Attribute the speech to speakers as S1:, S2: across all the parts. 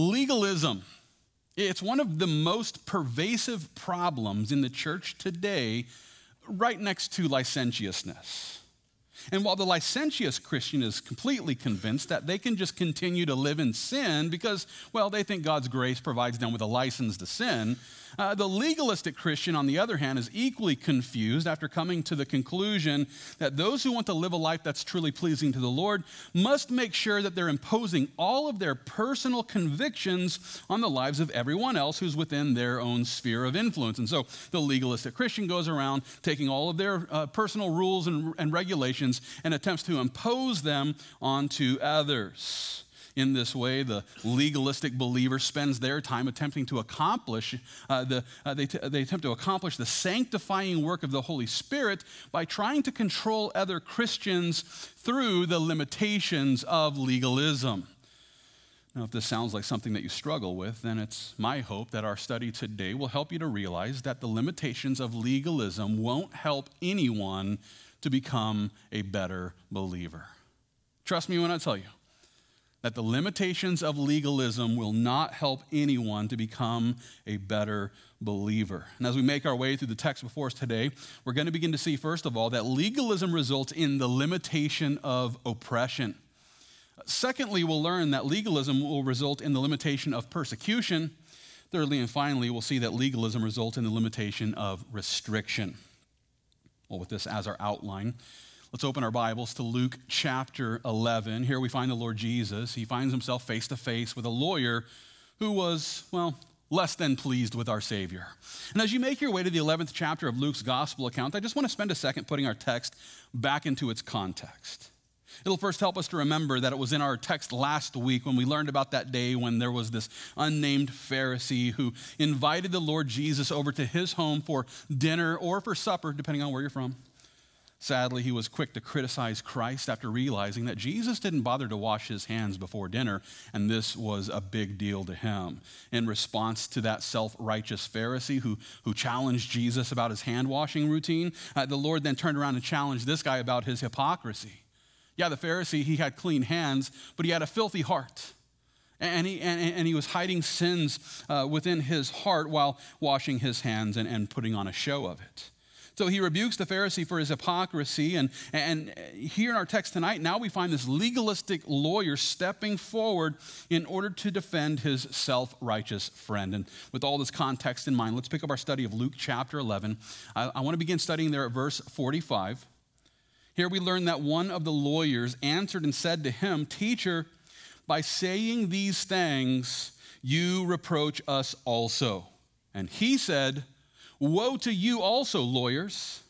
S1: Legalism. It's one of the most pervasive problems in the church today, right next to licentiousness. And while the licentious Christian is completely convinced that they can just continue to live in sin because, well, they think God's grace provides them with a license to sin, uh, the legalistic Christian, on the other hand, is equally confused after coming to the conclusion that those who want to live a life that's truly pleasing to the Lord must make sure that they're imposing all of their personal convictions on the lives of everyone else who's within their own sphere of influence. And so the legalistic Christian goes around taking all of their uh, personal rules and, and regulations and attempts to impose them onto others. In this way, the legalistic believer spends their time attempting to accomplish uh, the, uh, they, t- they attempt to accomplish the sanctifying work of the Holy Spirit by trying to control other Christians through the limitations of legalism. Now, if this sounds like something that you struggle with, then it's my hope that our study today will help you to realize that the limitations of legalism won't help anyone to become a better believer. Trust me when I tell you that the limitations of legalism will not help anyone to become a better believer. And as we make our way through the text before us today, we're going to begin to see, first of all, that legalism results in the limitation of oppression. Secondly, we'll learn that legalism will result in the limitation of persecution. Thirdly, and finally, we'll see that legalism results in the limitation of restriction. Well, with this as our outline, Let's open our Bibles to Luke chapter 11. Here we find the Lord Jesus. He finds himself face to face with a lawyer who was, well, less than pleased with our Savior. And as you make your way to the 11th chapter of Luke's gospel account, I just want to spend a second putting our text back into its context. It'll first help us to remember that it was in our text last week when we learned about that day when there was this unnamed Pharisee who invited the Lord Jesus over to his home for dinner or for supper, depending on where you're from. Sadly, he was quick to criticize Christ after realizing that Jesus didn't bother to wash his hands before dinner, and this was a big deal to him. In response to that self righteous Pharisee who, who challenged Jesus about his hand washing routine, uh, the Lord then turned around and challenged this guy about his hypocrisy. Yeah, the Pharisee, he had clean hands, but he had a filthy heart. And he, and, and he was hiding sins uh, within his heart while washing his hands and, and putting on a show of it. So he rebukes the Pharisee for his hypocrisy. And, and here in our text tonight, now we find this legalistic lawyer stepping forward in order to defend his self righteous friend. And with all this context in mind, let's pick up our study of Luke chapter 11. I, I want to begin studying there at verse 45. Here we learn that one of the lawyers answered and said to him, Teacher, by saying these things, you reproach us also. And he said, Woe to you also, lawyers,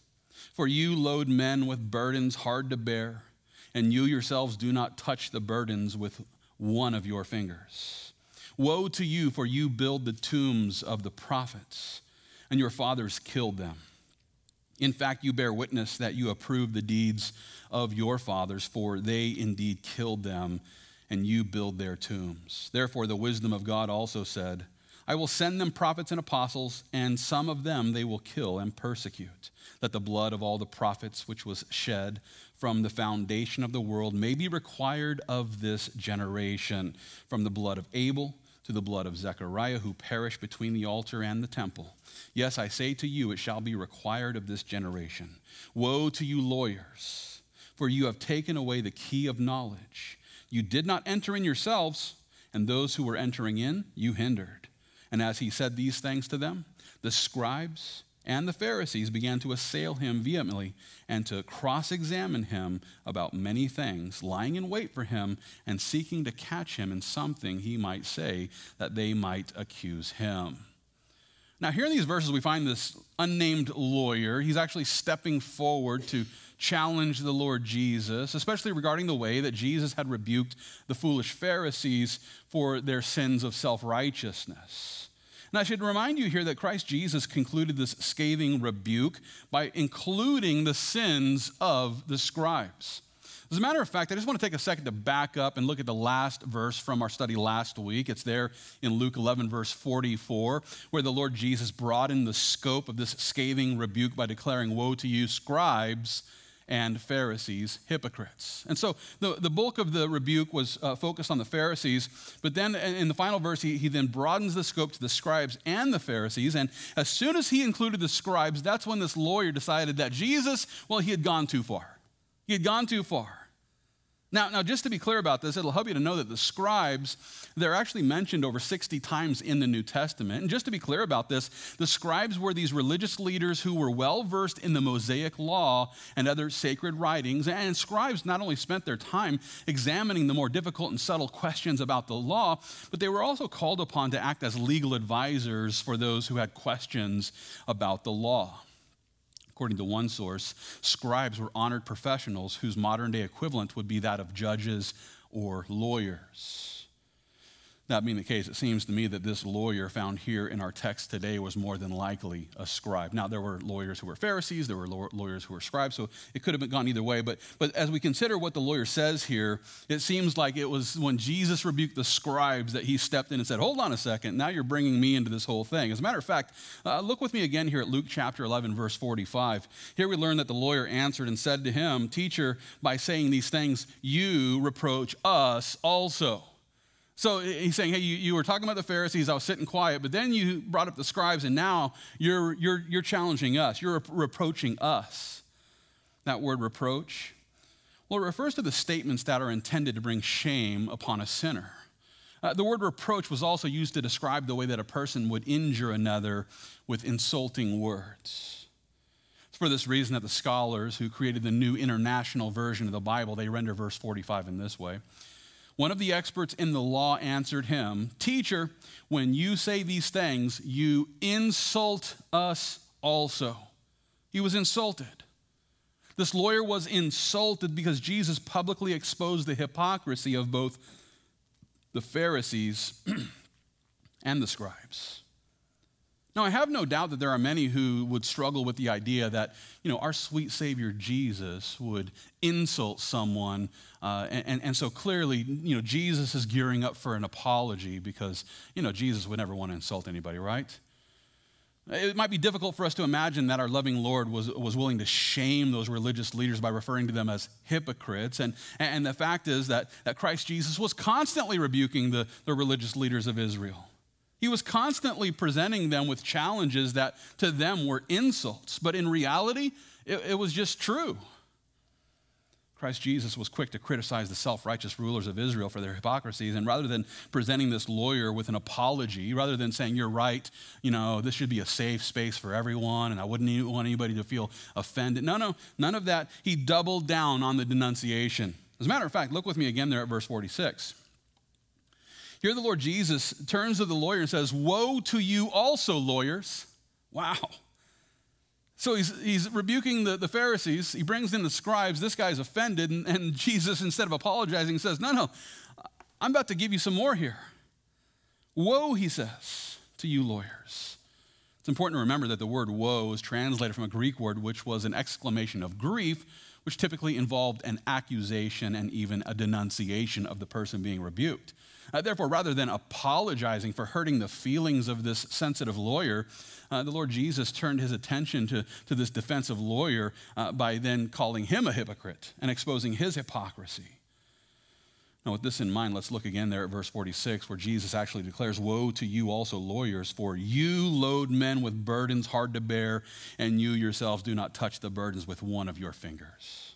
S1: for you load men with burdens hard to bear, and you yourselves do not touch the burdens with one of your fingers. Woe to you, for you build the tombs of the prophets, and your fathers killed them. In fact, you bear witness that you approve the deeds of your fathers, for they indeed killed them, and you build their tombs. Therefore, the wisdom of God also said, I will send them prophets and apostles, and some of them they will kill and persecute, that the blood of all the prophets which was shed from the foundation of the world may be required of this generation, from the blood of Abel to the blood of Zechariah, who perished between the altar and the temple. Yes, I say to you, it shall be required of this generation. Woe to you, lawyers, for you have taken away the key of knowledge. You did not enter in yourselves, and those who were entering in, you hindered. And as he said these things to them, the scribes and the Pharisees began to assail him vehemently and to cross examine him about many things, lying in wait for him and seeking to catch him in something he might say that they might accuse him. Now, here in these verses, we find this unnamed lawyer. He's actually stepping forward to challenge the Lord Jesus, especially regarding the way that Jesus had rebuked the foolish Pharisees for their sins of self righteousness. And I should remind you here that Christ Jesus concluded this scathing rebuke by including the sins of the scribes. As a matter of fact, I just want to take a second to back up and look at the last verse from our study last week. It's there in Luke 11, verse 44, where the Lord Jesus broadened the scope of this scathing rebuke by declaring, Woe to you, scribes and Pharisees hypocrites. And so the, the bulk of the rebuke was uh, focused on the Pharisees, but then in the final verse, he, he then broadens the scope to the scribes and the Pharisees. And as soon as he included the scribes, that's when this lawyer decided that Jesus, well, he had gone too far. He had gone too far. Now, now, just to be clear about this, it'll help you to know that the scribes, they're actually mentioned over 60 times in the New Testament. And just to be clear about this, the scribes were these religious leaders who were well versed in the Mosaic law and other sacred writings. And scribes not only spent their time examining the more difficult and subtle questions about the law, but they were also called upon to act as legal advisors for those who had questions about the law. According to one source, scribes were honored professionals whose modern day equivalent would be that of judges or lawyers. That being the case, it seems to me that this lawyer found here in our text today was more than likely a scribe. Now, there were lawyers who were Pharisees, there were lawyers who were scribes, so it could have gone either way. But, but as we consider what the lawyer says here, it seems like it was when Jesus rebuked the scribes that he stepped in and said, Hold on a second, now you're bringing me into this whole thing. As a matter of fact, uh, look with me again here at Luke chapter 11, verse 45. Here we learn that the lawyer answered and said to him, Teacher, by saying these things, you reproach us also. So he's saying, hey, you, you were talking about the Pharisees, I was sitting quiet, but then you brought up the scribes, and now you're, you're, you're challenging us, you're reproaching us. That word reproach, well, it refers to the statements that are intended to bring shame upon a sinner. Uh, the word reproach was also used to describe the way that a person would injure another with insulting words. It's for this reason that the scholars who created the new international version of the Bible, they render verse 45 in this way. One of the experts in the law answered him, Teacher, when you say these things, you insult us also. He was insulted. This lawyer was insulted because Jesus publicly exposed the hypocrisy of both the Pharisees and the scribes. Now, I have no doubt that there are many who would struggle with the idea that, you know, our sweet Savior Jesus would insult someone. Uh, and, and so clearly, you know, Jesus is gearing up for an apology because, you know, Jesus would never want to insult anybody, right? It might be difficult for us to imagine that our loving Lord was, was willing to shame those religious leaders by referring to them as hypocrites. And, and the fact is that, that Christ Jesus was constantly rebuking the, the religious leaders of Israel. He was constantly presenting them with challenges that to them were insults, but in reality, it, it was just true. Christ Jesus was quick to criticize the self righteous rulers of Israel for their hypocrisies. And rather than presenting this lawyer with an apology, rather than saying, You're right, you know, this should be a safe space for everyone, and I wouldn't want anybody to feel offended. No, no, none of that. He doubled down on the denunciation. As a matter of fact, look with me again there at verse 46. Here, the Lord Jesus turns to the lawyer and says, Woe to you also, lawyers. Wow. So he's, he's rebuking the, the Pharisees. He brings in the scribes. This guy's offended. And, and Jesus, instead of apologizing, says, No, no, I'm about to give you some more here. Woe, he says, to you lawyers. It's important to remember that the word woe is translated from a Greek word which was an exclamation of grief, which typically involved an accusation and even a denunciation of the person being rebuked. Uh, therefore, rather than apologizing for hurting the feelings of this sensitive lawyer, uh, the Lord Jesus turned his attention to, to this defensive lawyer uh, by then calling him a hypocrite and exposing his hypocrisy. Now, with this in mind, let's look again there at verse 46, where Jesus actually declares, Woe to you also, lawyers, for you load men with burdens hard to bear, and you yourselves do not touch the burdens with one of your fingers.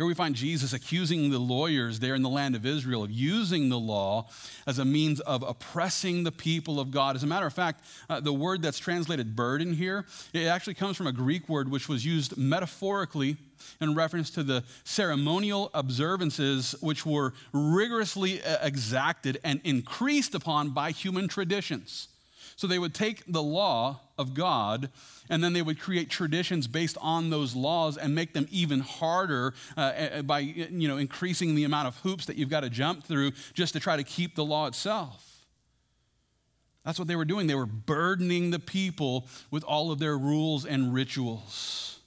S1: Here we find Jesus accusing the lawyers there in the land of Israel of using the law as a means of oppressing the people of God. As a matter of fact, uh, the word that's translated burden here, it actually comes from a Greek word which was used metaphorically in reference to the ceremonial observances which were rigorously uh, exacted and increased upon by human traditions. So they would take the law of God and then they would create traditions based on those laws and make them even harder uh, by you know, increasing the amount of hoops that you've got to jump through just to try to keep the law itself. That's what they were doing. They were burdening the people with all of their rules and rituals.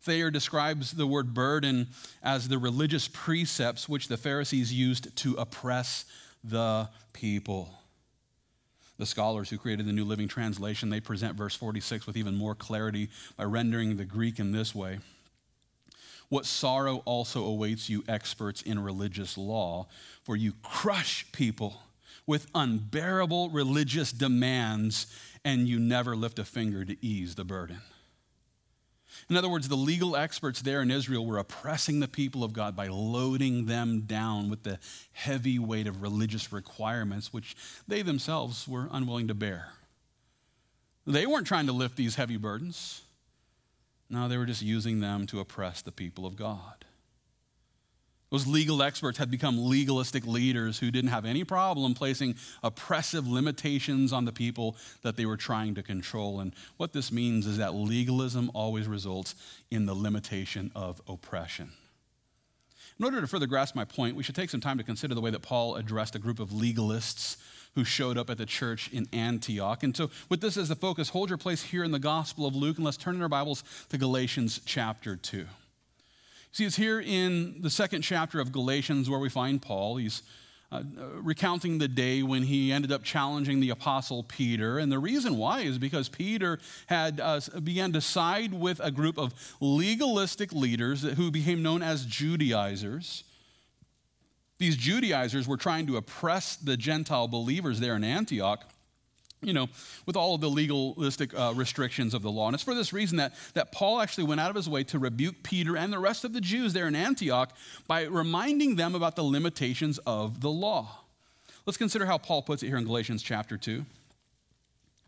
S1: Thayer describes the word burden as the religious precepts which the Pharisees used to oppress the people. The scholars who created the New Living Translation, they present verse 46 with even more clarity by rendering the Greek in this way. what sorrow also awaits you, experts in religious law, for you crush people with unbearable religious demands, and you never lift a finger to ease the burden. In other words, the legal experts there in Israel were oppressing the people of God by loading them down with the heavy weight of religious requirements, which they themselves were unwilling to bear. They weren't trying to lift these heavy burdens. No, they were just using them to oppress the people of God. Those legal experts had become legalistic leaders who didn't have any problem placing oppressive limitations on the people that they were trying to control. And what this means is that legalism always results in the limitation of oppression. In order to further grasp my point, we should take some time to consider the way that Paul addressed a group of legalists who showed up at the church in Antioch. And so, with this as the focus, hold your place here in the Gospel of Luke and let's turn in our Bibles to Galatians chapter 2. See, it's here in the second chapter of Galatians where we find Paul. He's uh, recounting the day when he ended up challenging the apostle Peter. And the reason why is because Peter had uh, began to side with a group of legalistic leaders who became known as Judaizers. These Judaizers were trying to oppress the Gentile believers there in Antioch you know, with all of the legalistic uh, restrictions of the law. And it's for this reason that, that Paul actually went out of his way to rebuke Peter and the rest of the Jews there in Antioch by reminding them about the limitations of the law. Let's consider how Paul puts it here in Galatians chapter 2.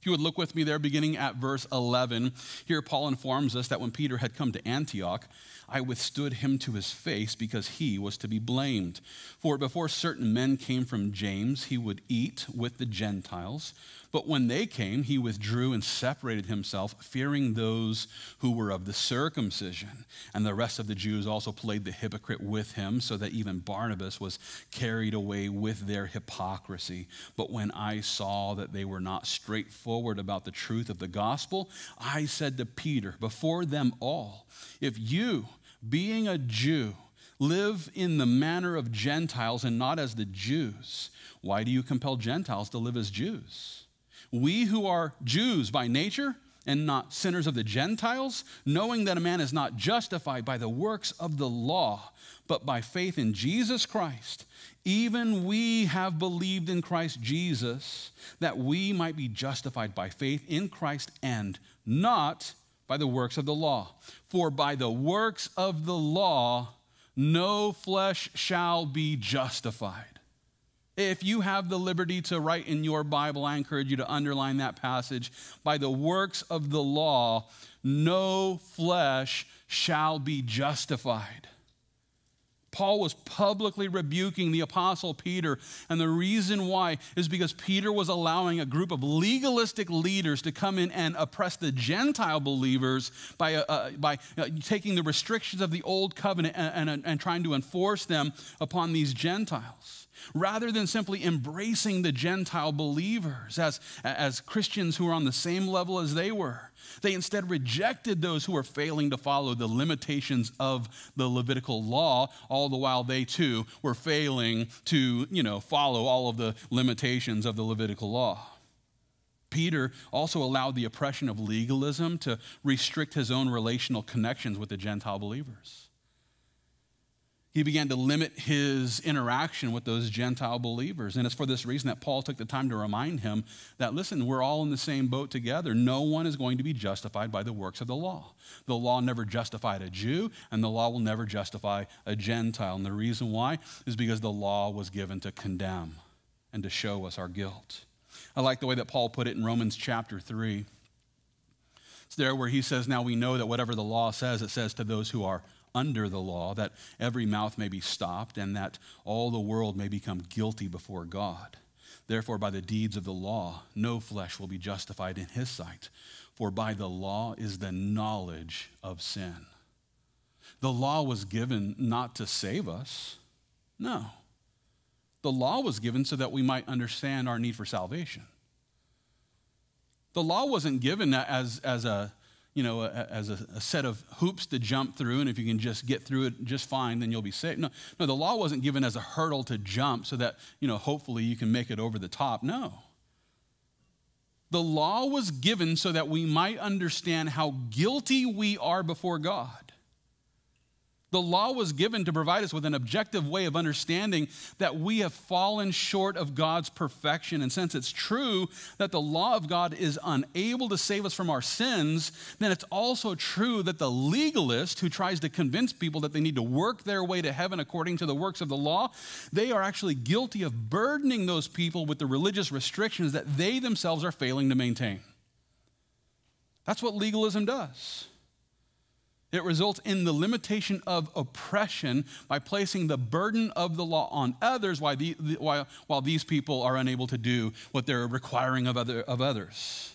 S1: If you would look with me there, beginning at verse 11, here Paul informs us that when Peter had come to Antioch, I withstood him to his face because he was to be blamed. For before certain men came from James, he would eat with the Gentiles. But when they came, he withdrew and separated himself, fearing those who were of the circumcision. And the rest of the Jews also played the hypocrite with him, so that even Barnabas was carried away with their hypocrisy. But when I saw that they were not straightforward about the truth of the gospel, I said to Peter, before them all, if you, being a Jew, live in the manner of Gentiles and not as the Jews, why do you compel Gentiles to live as Jews? We who are Jews by nature and not sinners of the Gentiles, knowing that a man is not justified by the works of the law, but by faith in Jesus Christ, even we have believed in Christ Jesus, that we might be justified by faith in Christ and not by the works of the law. For by the works of the law, no flesh shall be justified. If you have the liberty to write in your Bible, I encourage you to underline that passage. By the works of the law, no flesh shall be justified. Paul was publicly rebuking the apostle Peter, and the reason why is because Peter was allowing a group of legalistic leaders to come in and oppress the Gentile believers by, uh, uh by uh, taking the restrictions of the old covenant and, and, and trying to enforce them upon these Gentiles rather than simply embracing the Gentile believers as, as Christians who are on the same level as they were. They instead rejected those who were failing to follow the limitations of the Levitical law, all the while they too were failing to, you know, follow all of the limitations of the Levitical law. Peter also allowed the oppression of legalism to restrict his own relational connections with the Gentile believers he began to limit his interaction with those Gentile believers. And it's for this reason that Paul took the time to remind him that, listen, we're all in the same boat together. No one is going to be justified by the works of the law. The law never justified a Jew, and the law will never justify a Gentile. And the reason why is because the law was given to condemn and to show us our guilt. I like the way that Paul put it in Romans chapter 3. It's there where he says, Now we know that whatever the law says, it says to those who are under the law, that every mouth may be stopped, and that all the world may become guilty before God. Therefore, by the deeds of the law, no flesh will be justified in his sight, for by the law is the knowledge of sin. The law was given not to save us, no. The law was given so that we might understand our need for salvation. The law wasn't given as, as a you know, a, as a, a, set of hoops to jump through, and if you can just get through it just fine, then you'll be saved. No, no, the law wasn't given as a hurdle to jump so that, you know, hopefully you can make it over the top. No. The law was given so that we might understand how guilty we are before God. The law was given to provide us with an objective way of understanding that we have fallen short of God's perfection. And since it's true that the law of God is unable to save us from our sins, then it's also true that the legalist who tries to convince people that they need to work their way to heaven according to the works of the law, they are actually guilty of burdening those people with the religious restrictions that they themselves are failing to maintain. That's what legalism does. It results in the limitation of oppression by placing the burden of the law on others while, the, while, while these people are unable to do what they're requiring of, other, of others.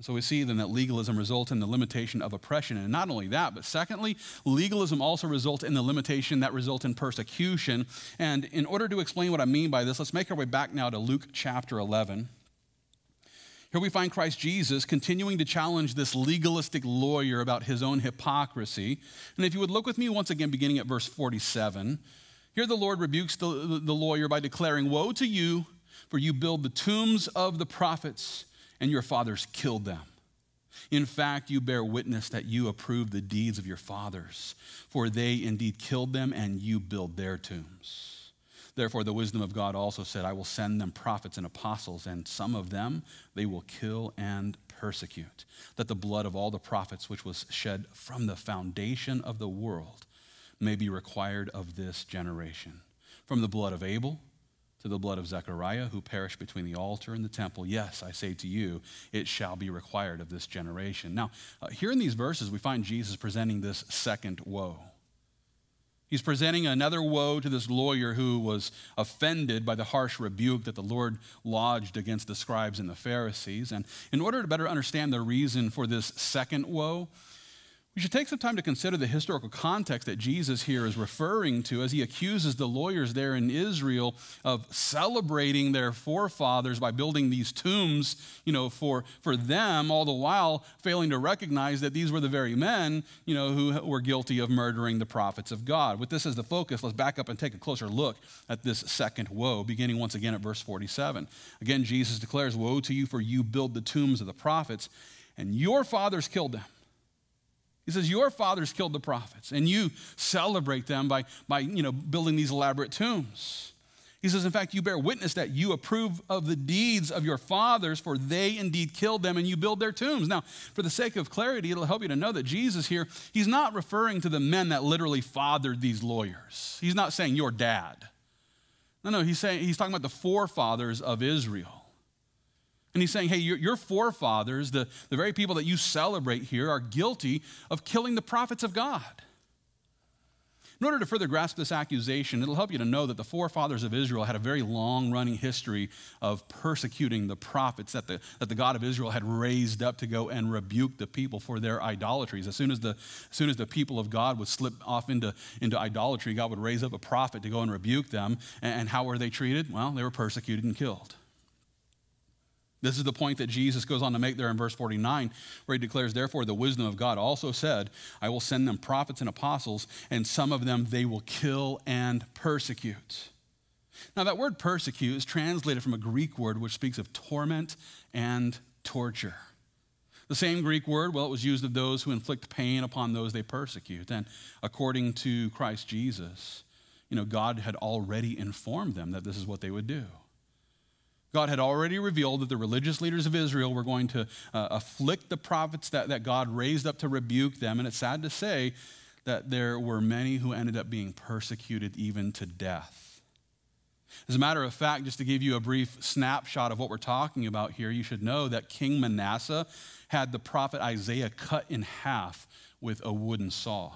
S1: So we see then that legalism results in the limitation of oppression. And not only that, but secondly, legalism also results in the limitation that results in persecution. And in order to explain what I mean by this, let's make our way back now to Luke chapter 11. Here we find Christ Jesus continuing to challenge this legalistic lawyer about his own hypocrisy. And if you would look with me once again, beginning at verse 47, here the Lord rebukes the, the lawyer by declaring, Woe to you, for you build the tombs of the prophets, and your fathers killed them. In fact, you bear witness that you approve the deeds of your fathers, for they indeed killed them, and you build their tombs. Therefore, the wisdom of God also said, I will send them prophets and apostles, and some of them they will kill and persecute, that the blood of all the prophets which was shed from the foundation of the world may be required of this generation. From the blood of Abel to the blood of Zechariah, who perished between the altar and the temple, yes, I say to you, it shall be required of this generation. Now, uh, here in these verses, we find Jesus presenting this second woe. He's presenting another woe to this lawyer who was offended by the harsh rebuke that the Lord lodged against the scribes and the Pharisees. And in order to better understand the reason for this second woe, we should take some time to consider the historical context that Jesus here is referring to as he accuses the lawyers there in Israel of celebrating their forefathers by building these tombs, you know, for, for them, all the while failing to recognize that these were the very men, you know, who were guilty of murdering the prophets of God. With this as the focus, let's back up and take a closer look at this second woe, beginning once again at verse 47. Again, Jesus declares, Woe to you, for you build the tombs of the prophets, and your fathers killed them he says, Your fathers killed the prophets, and you celebrate them by, by you know, building these elaborate tombs. He says, In fact, you bear witness that you approve of the deeds of your fathers, for they indeed killed them, and you build their tombs. Now, for the sake of clarity, it'll help you to know that Jesus here, he's not referring to the men that literally fathered these lawyers. He's not saying your dad. No, no, he's saying he's talking about the forefathers of Israel. And he's saying, hey, your, your, forefathers, the, the very people that you celebrate here, are guilty of killing the prophets of God. In order to further grasp this accusation, it'll help you to know that the forefathers of Israel had a very long running history of persecuting the prophets that the, that the God of Israel had raised up to go and rebuke the people for their idolatries. As soon as the, as soon as the people of God would slip off into, into idolatry, God would raise up a prophet to go and rebuke them. And, and how were they treated? Well, they were persecuted and killed. This is the point that Jesus goes on to make there in verse 49, where he declares, Therefore, the wisdom of God also said, I will send them prophets and apostles, and some of them they will kill and persecute. Now, that word persecute is translated from a Greek word which speaks of torment and torture. The same Greek word, well, it was used of those who inflict pain upon those they persecute. And according to Christ Jesus, you know, God had already informed them that this is what they would do. God had already revealed that the religious leaders of Israel were going to uh, afflict the prophets that, that God raised up to rebuke them. And it's sad to say that there were many who ended up being persecuted even to death. As a matter of fact, just to give you a brief snapshot of what we're talking about here, you should know that King Manasseh had the prophet Isaiah cut in half with a wooden saw.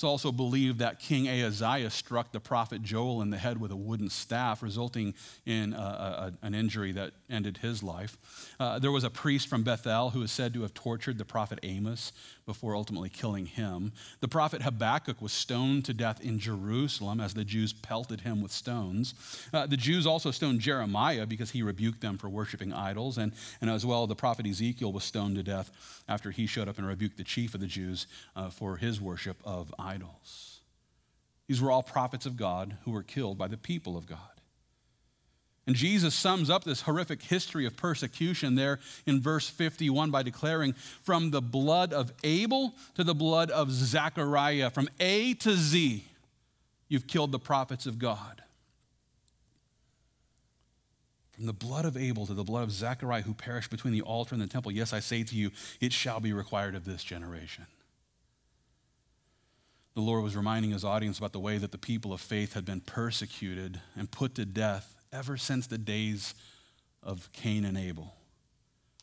S1: It's also believed that King Ahaziah struck the prophet Joel in the head with a wooden staff, resulting in a, a, an injury that ended his life. Uh, there was a priest from Bethel who is said to have tortured the prophet Amos before ultimately killing him. The prophet Habakkuk was stoned to death in Jerusalem as the Jews pelted him with stones. Uh, the Jews also stoned Jeremiah because he rebuked them for worshiping idols. And, and as well, the prophet Ezekiel was stoned to death after he showed up and rebuked the chief of the Jews uh, for his worship of idols. These were all prophets of God who were killed by the people of God. And Jesus sums up this horrific history of persecution there in verse 51 by declaring, From the blood of Abel to the blood of Zechariah, from A to Z, you've killed the prophets of God. From the blood of Abel to the blood of Zechariah, who perished between the altar and the temple, yes, I say to you, it shall be required of this generation. The Lord was reminding his audience about the way that the people of faith had been persecuted and put to death ever since the days of Cain and Abel.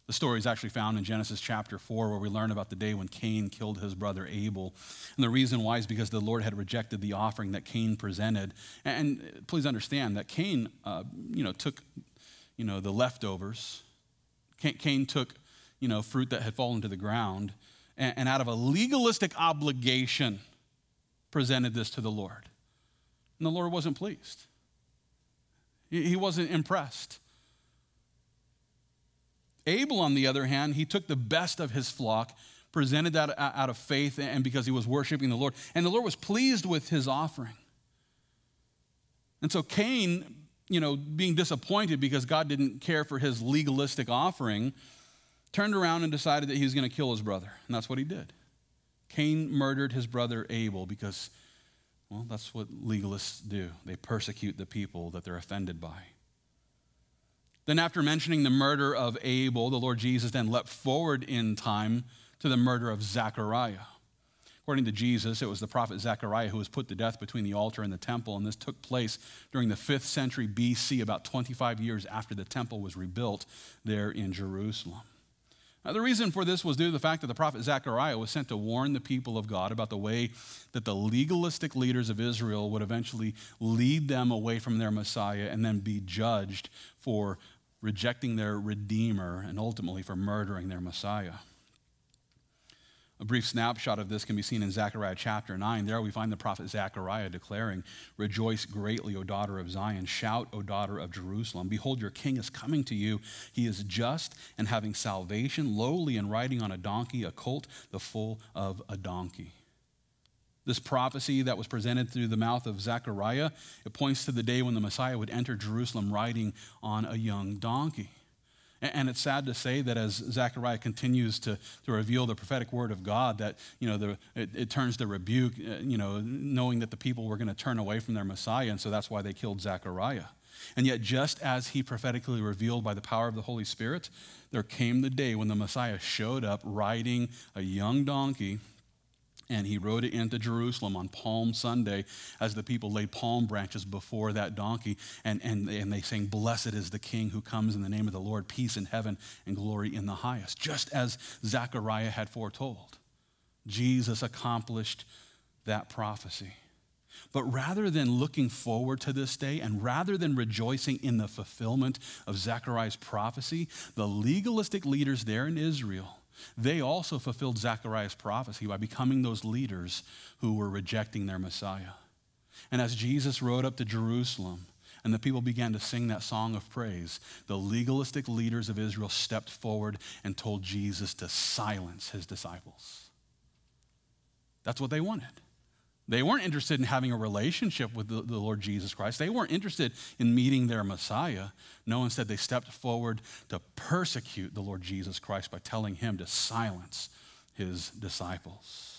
S1: The story is actually found in Genesis chapter 4, where we learn about the day when Cain killed his brother Abel. And the reason why is because the Lord had rejected the offering that Cain presented. And please understand that Cain, uh, you know, took you know, the leftovers. Cain took, you know, fruit that had fallen to the ground and, and out of a legalistic obligation presented this to the Lord. And the Lord wasn't pleased. He wasn't impressed. Abel, on the other hand, he took the best of his flock, presented that out of faith and because he was worshiping the Lord. And the Lord was pleased with his offering. And so Cain you know, being disappointed because God didn't care for his legalistic offering, turned around and decided that he was going to kill his brother. And that's what he did. Cain murdered his brother Abel because, well, that's what legalists do. They persecute the people that they're offended by. Then, after mentioning the murder of Abel, the Lord Jesus then leapt forward in time to the murder of Zechariah. According to Jesus, it was the prophet Zechariah who was put to death between the altar and the temple, and this took place during the 5th century BC, about 25 years after the temple was rebuilt there in Jerusalem. Now, the reason for this was due to the fact that the prophet Zechariah was sent to warn the people of God about the way that the legalistic leaders of Israel would eventually lead them away from their Messiah and then be judged for rejecting their Redeemer and ultimately for murdering their Messiah. A brief snapshot of this can be seen in Zechariah chapter 9. There we find the prophet Zechariah declaring, Rejoice greatly, O daughter of Zion. Shout, O daughter of Jerusalem. Behold, your king is coming to you. He is just and having salvation, lowly and riding on a donkey, a colt, the foal of a donkey. This prophecy that was presented through the mouth of Zechariah, it points to the day when the Messiah would enter Jerusalem riding on a young donkey. And it's sad to say that as Zechariah continues to, to reveal the prophetic word of God, that you know, the, it, it turns to rebuke, uh, you know, knowing that the people were going to turn away from their Messiah, and so that's why they killed Zechariah. And yet, just as he prophetically revealed by the power of the Holy Spirit, there came the day when the Messiah showed up riding a young donkey and he rode it into Jerusalem on Palm Sunday as the people laid palm branches before that donkey. And, and, and they sang, Blessed is the King who comes in the name of the Lord, peace in heaven and glory in the highest, just as Zechariah had foretold. Jesus accomplished that prophecy. But rather than looking forward to this day and rather than rejoicing in the fulfillment of Zechariah's prophecy, the legalistic leaders there in Israel they also fulfilled Zechariah's prophecy by becoming those leaders who were rejecting their Messiah. And as Jesus rode up to Jerusalem and the people began to sing that song of praise, the legalistic leaders of Israel stepped forward and told Jesus to silence his disciples. That's what they wanted. They weren't interested in having a relationship with the, the, Lord Jesus Christ. They weren't interested in meeting their Messiah. No, instead, they stepped forward to persecute the Lord Jesus Christ by telling him to silence his disciples.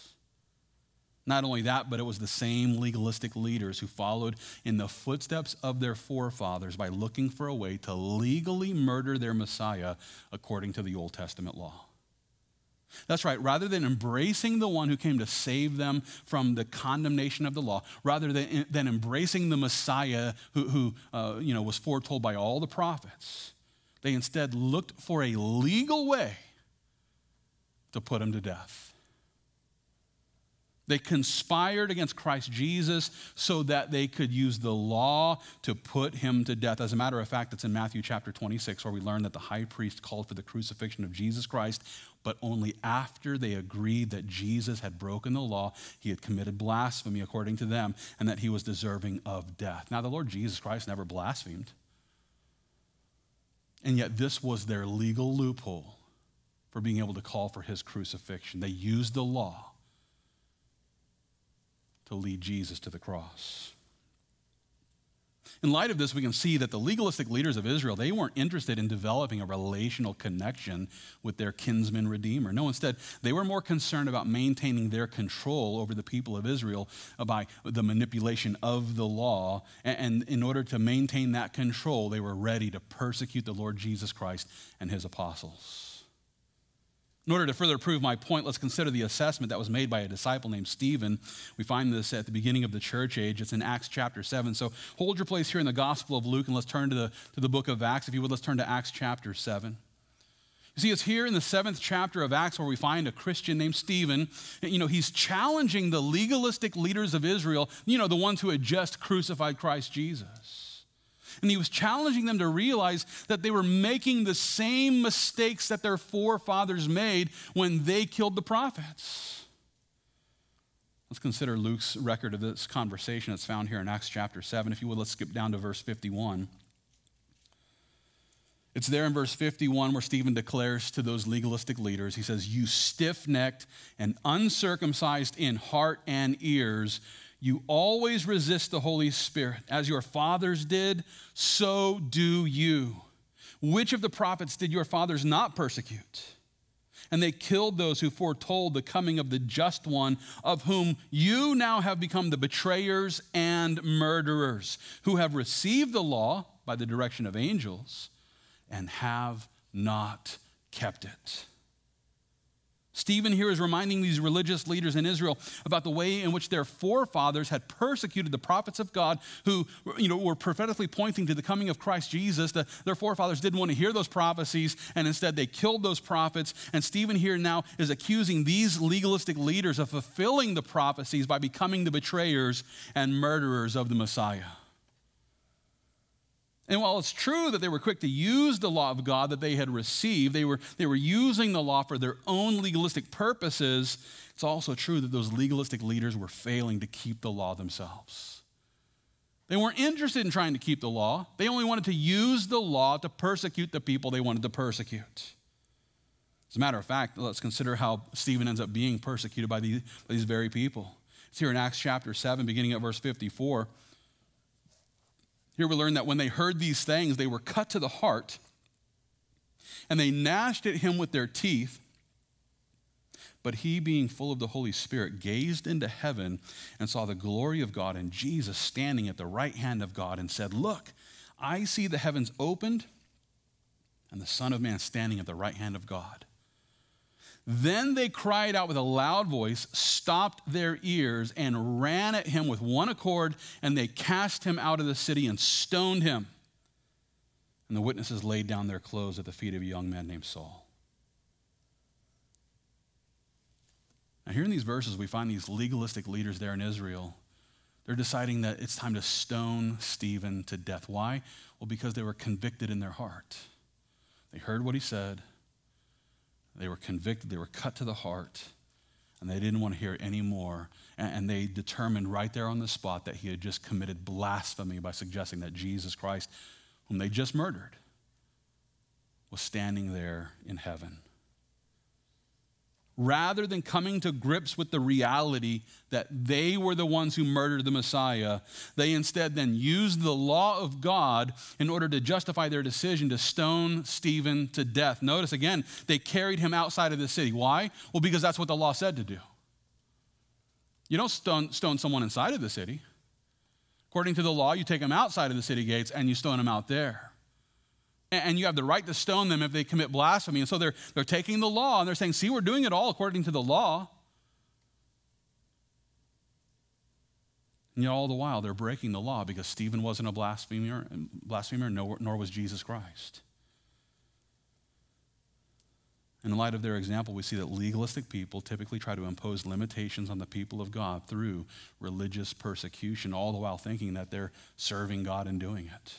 S1: Not only that, but it was the same legalistic leaders who followed in the footsteps of their forefathers by looking for a way to legally murder their Messiah according to the Old Testament law. That's right. Rather than embracing the one who came to save them from the condemnation of the law, rather than, than embracing the Messiah who, who uh, you know, was foretold by all the prophets, they instead looked for a legal way to put him to death. They conspired against Christ Jesus so that they could use the law to put him to death. As a matter of fact, it's in Matthew chapter 26 where we learn that the high priest called for the crucifixion of Jesus Christ, but only after they agreed that Jesus had broken the law, he had committed blasphemy according to them, and that he was deserving of death. Now, the Lord Jesus Christ never blasphemed. And yet, this was their legal loophole for being able to call for his crucifixion. They used the law to lead Jesus to the cross. In light of this, we can see that the legalistic leaders of Israel, they weren't interested in developing a relational connection with their kinsman redeemer. No, instead, they were more concerned about maintaining their control over the people of Israel by the manipulation of the law. And in order to maintain that control, they were ready to persecute the Lord Jesus Christ and his apostles. In order to further prove my point, let's consider the assessment that was made by a disciple named Stephen. We find this at the beginning of the church age. It's in Acts chapter 7. So hold your place here in the Gospel of Luke and let's turn to the, to the book of Acts. If you would, let's turn to Acts chapter 7. You see, it's here in the seventh chapter of Acts where we find a Christian named Stephen. You know, he's challenging the legalistic leaders of Israel, you know, the ones who had just crucified Christ Jesus. And he was challenging them to realize that they were making the same mistakes that their forefathers made when they killed the prophets. Let's consider Luke's record of this conversation. It's found here in Acts chapter 7. If you would, let's skip down to verse 51. It's there in verse 51 where Stephen declares to those legalistic leaders, he says, You stiff necked and uncircumcised in heart and ears, you always resist the Holy Spirit. As your fathers did, so do you. Which of the prophets did your fathers not persecute? And they killed those who foretold the coming of the just one, of whom you now have become the betrayers and murderers, who have received the law by the direction of angels and have not kept it. Stephen here is reminding these religious leaders in Israel about the way in which their forefathers had persecuted the prophets of God who you know, were prophetically pointing to the coming of Christ Jesus. The, their forefathers didn't want to hear those prophecies, and instead they killed those prophets. And Stephen here now is accusing these legalistic leaders of fulfilling the prophecies by becoming the betrayers and murderers of the Messiah. And while it's true that they were quick to use the law of God that they had received, they were, they were using the law for their own legalistic purposes, it's also true that those legalistic leaders were failing to keep the law themselves. They weren't interested in trying to keep the law, they only wanted to use the law to persecute the people they wanted to persecute. As a matter of fact, let's consider how Stephen ends up being persecuted by these, by these very people. It's here in Acts chapter 7, beginning at verse 54. Here we learn that when they heard these things, they were cut to the heart and they gnashed at him with their teeth. But he, being full of the Holy Spirit, gazed into heaven and saw the glory of God and Jesus standing at the right hand of God and said, Look, I see the heavens opened and the Son of Man standing at the right hand of God. Then they cried out with a loud voice, stopped their ears, and ran at him with one accord, and they cast him out of the city and stoned him. And the witnesses laid down their clothes at the feet of a young man named Saul. Now, here in these verses, we find these legalistic leaders there in Israel. They're deciding that it's time to stone Stephen to death. Why? Well, because they were convicted in their heart. They heard what he said, they were convicted, they were cut to the heart, and they didn't want to hear any more. And they determined right there on the spot that he had just committed blasphemy by suggesting that Jesus Christ, whom they just murdered, was standing there in heaven rather than coming to grips with the reality that they were the ones who murdered the Messiah, they instead then used the law of God in order to justify their decision to stone Stephen to death. Notice again, they carried him outside of the city. Why? Well, because that's what the law said to do. You don't stone, stone someone inside of the city. According to the law, you take them outside of the city gates and you stone them out there and you have the right to stone them if they commit blasphemy. And so they're, they're taking the law and they're saying, see, we're doing it all according to the law. And yet, all the while, they're breaking the law because Stephen wasn't a blasphemer, blasphemer nor, nor was Jesus Christ. In light of their example, we see that legalistic people typically try to impose limitations on the people of God through religious persecution, all the while thinking that they're serving God in doing it.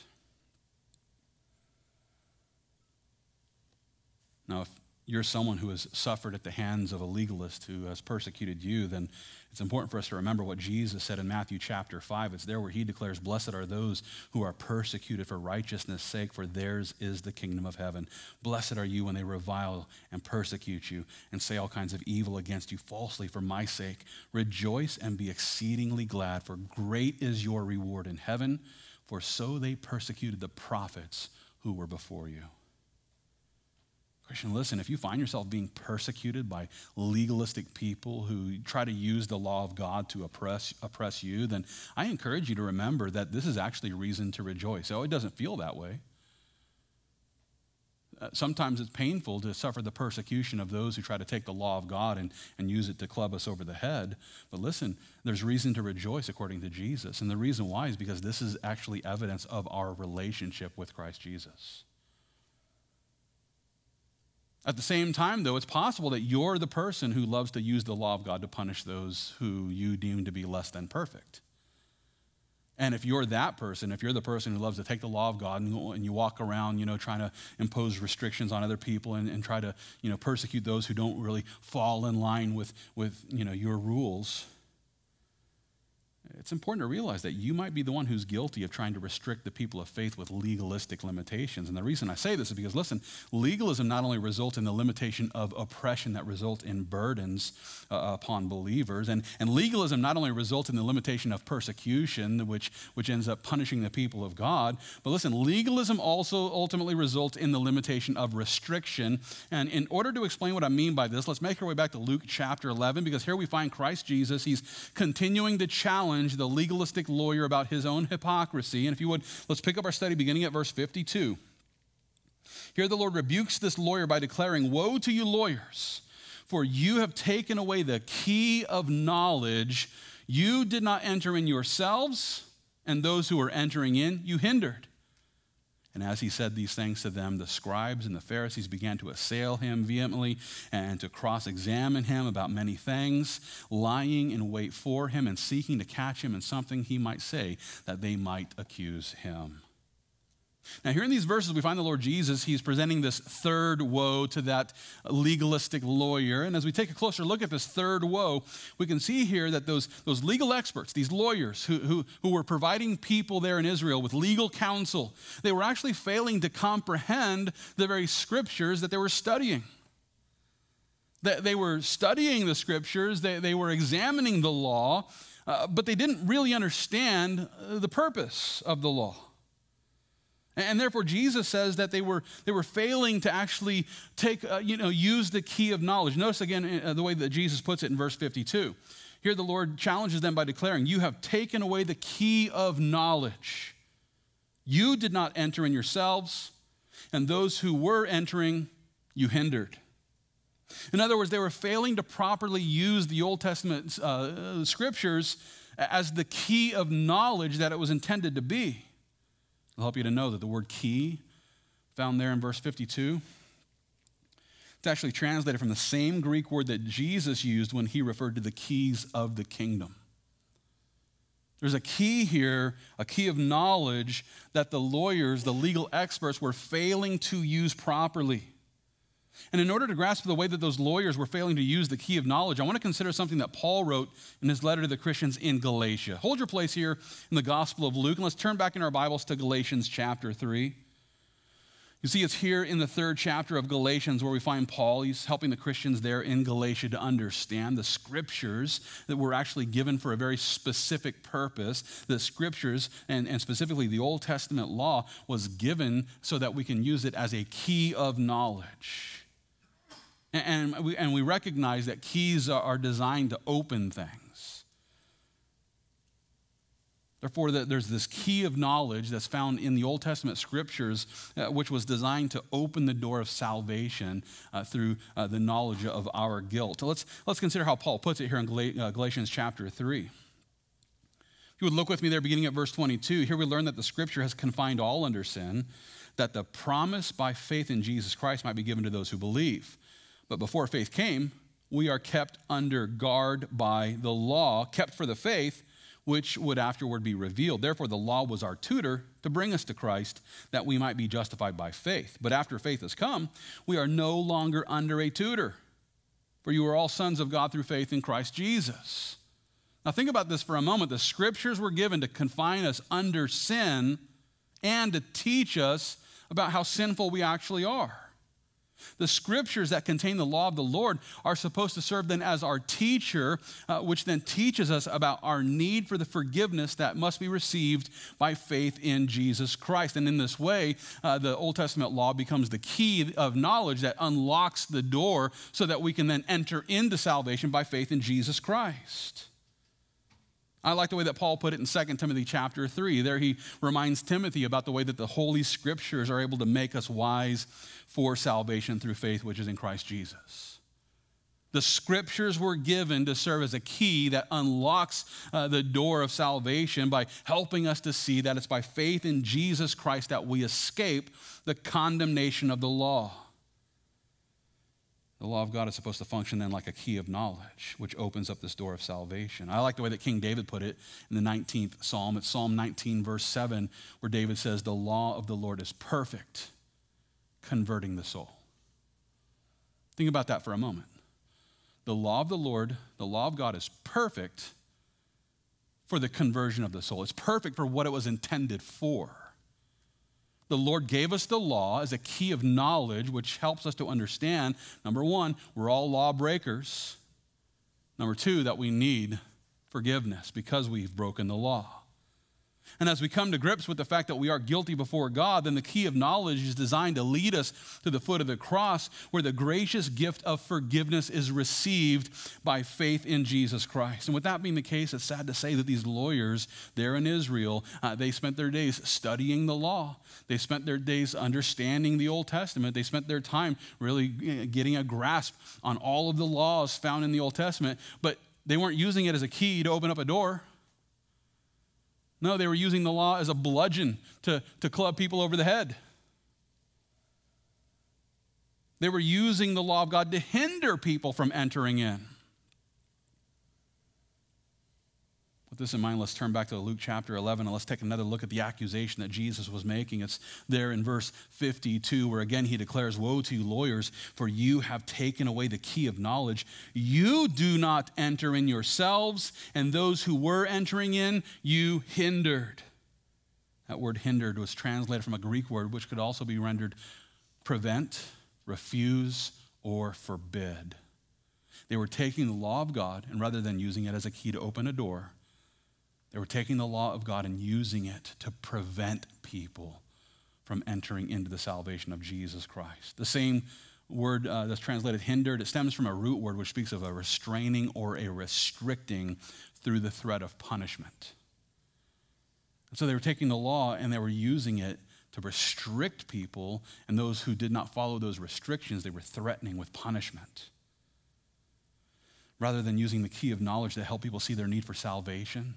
S1: Now, if you're someone who has suffered at the hands of a legalist who has persecuted you, then it's important for us to remember what Jesus said in Matthew chapter 5. It's there where he declares, Blessed are those who are persecuted for righteousness' sake, for theirs is the kingdom of heaven. Blessed are you when they revile and persecute you and say all kinds of evil against you falsely for my sake. Rejoice and be exceedingly glad, for great is your reward in heaven for so they persecuted the prophets who were before you. Christian, listen, if you find yourself being persecuted by legalistic people who try to use the law of God to oppress, oppress you, then I encourage you to remember that this is actually a reason to rejoice. Oh, it doesn't feel that way. Uh, sometimes it's painful to suffer the persecution of those who try to take the law of God and, and use it to club us over the head. But listen, there's reason to rejoice according to Jesus. And the reason why is because this is actually evidence of our relationship with Christ Jesus. At the same time, though, it's possible that you're the person who loves to use the law of God to punish those who you deem to be less than perfect. And if you're that person, if you're the person who loves to take the law of God and, you walk around, you know, trying to impose restrictions on other people and, and try to, you know, persecute those who don't really fall in line with, with, you know, your rules, it's important to realize that you might be the one who's guilty of trying to restrict the people of faith with legalistic limitations. And the reason I say this is because, listen, legalism not only results in the limitation of oppression that results in burdens uh, upon believers, and, and legalism not only results in the limitation of persecution, which, which ends up punishing the people of God, but listen, legalism also ultimately results in the limitation of restriction. And in order to explain what I mean by this, let's make our way back to Luke chapter 11, because here we find Christ Jesus. He's continuing to challenge challenge the legalistic lawyer about his own hypocrisy. And if you would, let's pick up our study beginning at verse 52. Here the Lord rebukes this lawyer by declaring, Woe to you, lawyers, for you have taken away the key of knowledge. You did not enter in yourselves, and those who were entering in you hindered. And as he said these things to them, the scribes and the Pharisees began to assail him vehemently and to cross examine him about many things, lying in wait for him and seeking to catch him in something he might say that they might accuse him. Now, here in these verses, we find the Lord Jesus, he's presenting this third woe to that legalistic lawyer. And as we take a closer look at this third woe, we can see here that those, those legal experts, these lawyers who, who, who were providing people there in Israel with legal counsel, they were actually failing to comprehend the very scriptures that they were studying. They, were studying the scriptures, they, they were examining the law, uh, but they didn't really understand the purpose of the law. And therefore, Jesus says that they were, they were failing to actually take, uh, you know, use the key of knowledge. Notice again uh, the way that Jesus puts it in verse 52. Here, the Lord challenges them by declaring, You have taken away the key of knowledge. You did not enter in yourselves, and those who were entering, you hindered. In other words, they were failing to properly use the Old Testament uh, scriptures as the key of knowledge that it was intended to be. I'll help you to know that the word key, found there in verse 52, it's actually translated from the same Greek word that Jesus used when he referred to the keys of the kingdom. There's a key here, a key of knowledge that the lawyers, the legal experts, were failing to use properly. And in order to grasp the way that those lawyers were failing to use the key of knowledge, I want to consider something that Paul wrote in his letter to the Christians in Galatia. Hold your place here in the Gospel of Luke, and let's turn back in our Bibles to Galatians chapter 3. You see, it's here in the third chapter of Galatians where we find Paul. He's helping the Christians there in Galatia to understand the scriptures that were actually given for a very specific purpose. The scriptures, and, and specifically the Old Testament law, was given so that we can use it as a key of knowledge. And we, and we recognize that keys are designed to open things. Therefore, there's this key of knowledge that's found in the Old Testament scriptures, uh, which was designed to open the door of salvation uh, through uh, the knowledge of our guilt. Let's, let's consider how Paul puts it here in Galatians chapter 3. If you would look with me there, beginning at verse 22, here we learn that the scripture has confined all under sin, that the promise by faith in Jesus Christ might be given to those who believe. But before faith came, we are kept under guard by the law, kept for the faith which would afterward be revealed. Therefore, the law was our tutor to bring us to Christ that we might be justified by faith. But after faith has come, we are no longer under a tutor. For you are all sons of God through faith in Christ Jesus. Now, think about this for a moment. The scriptures were given to confine us under sin and to teach us about how sinful we actually are. The scriptures that contain the law of the Lord are supposed to serve then as our teacher, uh, which then teaches us about our need for the forgiveness that must be received by faith in Jesus Christ. And in this way, uh, the Old Testament law becomes the key of knowledge that unlocks the door so that we can then enter into salvation by faith in Jesus Christ. I like the way that Paul put it in 2 Timothy chapter 3. There he reminds Timothy about the way that the Holy Scriptures are able to make us wise for salvation through faith, which is in Christ Jesus. The scriptures were given to serve as a key that unlocks uh, the door of salvation by helping us to see that it's by faith in Jesus Christ that we escape the condemnation of the law. The law of God is supposed to function then like a key of knowledge, which opens up this door of salvation. I like the way that King David put it in the 19th Psalm. It's Psalm 19, verse 7, where David says, The law of the Lord is perfect, converting the soul. Think about that for a moment. The law of the Lord, the law of God is perfect for the conversion of the soul, it's perfect for what it was intended for the Lord gave us the law as a key of knowledge, which helps us to understand number one, we're all lawbreakers. Number two, that we need forgiveness because we've broken the law. And as we come to grips with the fact that we are guilty before God, then the key of knowledge is designed to lead us to the foot of the cross where the gracious gift of forgiveness is received by faith in Jesus Christ. And with that being the case, it's sad to say that these lawyers there in Israel, uh, they spent their days studying the law. They spent their days understanding the Old Testament. They spent their time really uh, getting a grasp on all of the laws found in the Old Testament, but they weren't using it as a key to open up a door. No, they were using the law as a bludgeon to, to club people over the head. They were using the law of God to hinder people from entering in. With this in mind, let's turn back to Luke chapter 11 and let's take another look at the accusation that Jesus was making. It's there in verse 52, where again he declares, Woe to you, lawyers, for you have taken away the key of knowledge. You do not enter in yourselves, and those who were entering in, you hindered. That word hindered was translated from a Greek word, which could also be rendered prevent, refuse, or forbid. They were taking the law of God, and rather than using it as a key to open a door, they were taking the law of God and using it to prevent people from entering into the salvation of Jesus Christ. The same word uh, that's translated hindered, it stems from a root word which speaks of a restraining or a restricting through the threat of punishment. And so they were taking the law and they were using it to restrict people, and those who did not follow those restrictions, they were threatening with punishment. Rather than using the key of knowledge to help people see their need for salvation,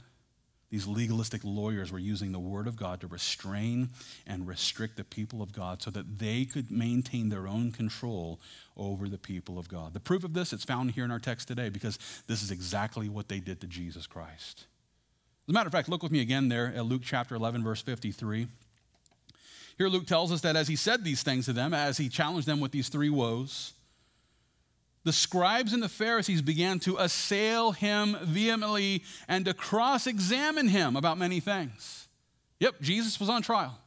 S1: these legalistic lawyers were using the word of God to restrain and restrict the people of God so that they could maintain their own control over the people of God. The proof of this, it's found here in our text today because this is exactly what they did to Jesus Christ. As a matter of fact, look with me again there at Luke chapter 11, verse 53. Here, Luke tells us that as he said these things to them, as he challenged them with these three woes, the scribes and the Pharisees began to assail him vehemently and to cross examine him about many things. Yep, Jesus was on trial.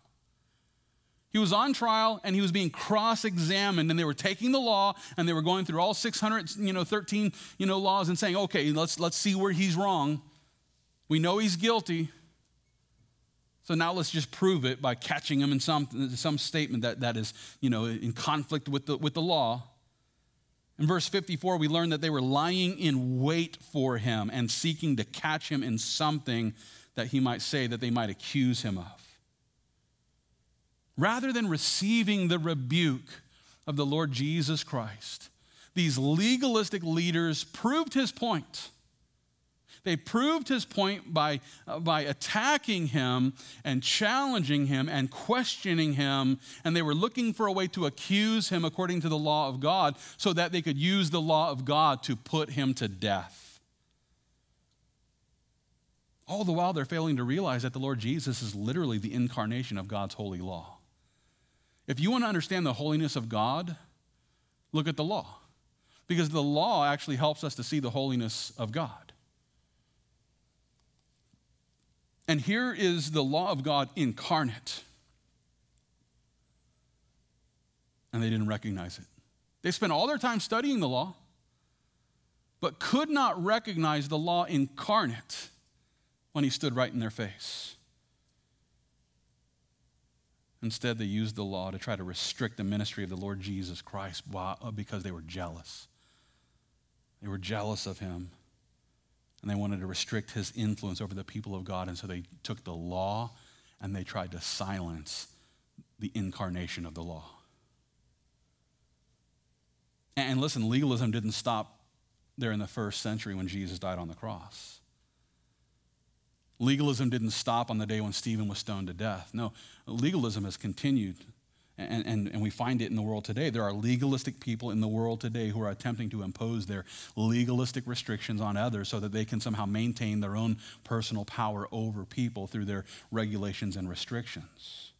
S1: He was on trial and he was being cross-examined and they were taking the law and they were going through all 600 you know 13 you know laws and saying okay let's let's see where he's wrong we know he's guilty so now let's just prove it by catching him in some some statement that that is you know in conflict with the with the law in verse 54, we learn that they were lying in wait for him and seeking to catch him in something that he might say that they might accuse him of. Rather than receiving the rebuke of the Lord Jesus Christ, these legalistic leaders proved his point they proved his point by, uh, by attacking him and challenging him and questioning him, and they were looking for a way to accuse him according to the law of God so that they could use the law of God to put him to death. All the while, they're failing to realize that the Lord Jesus is literally the incarnation of God's holy law. If you want to understand the holiness of God, look at the law. Because the law actually helps us to see the holiness of God. And here is the law of God incarnate. And they didn't recognize it. They spent all their time studying the law, but could not recognize the law incarnate when he stood right in their face. Instead, they used the law to try to restrict the ministry of the Lord Jesus Christ uh, because they were jealous. They were jealous of him. And they wanted to restrict his influence over the people of God. And so they took the law and they tried to silence the incarnation of the law. And listen, legalism didn't stop there in the first century when Jesus died on the cross. Legalism didn't stop on the day when Stephen was stoned to death. No, legalism has continued, and, and, and we find it in the world today. There are legalistic people in the world today who are attempting to impose their legalistic restrictions on others so that they can somehow maintain their own personal power over people through their regulations and restrictions.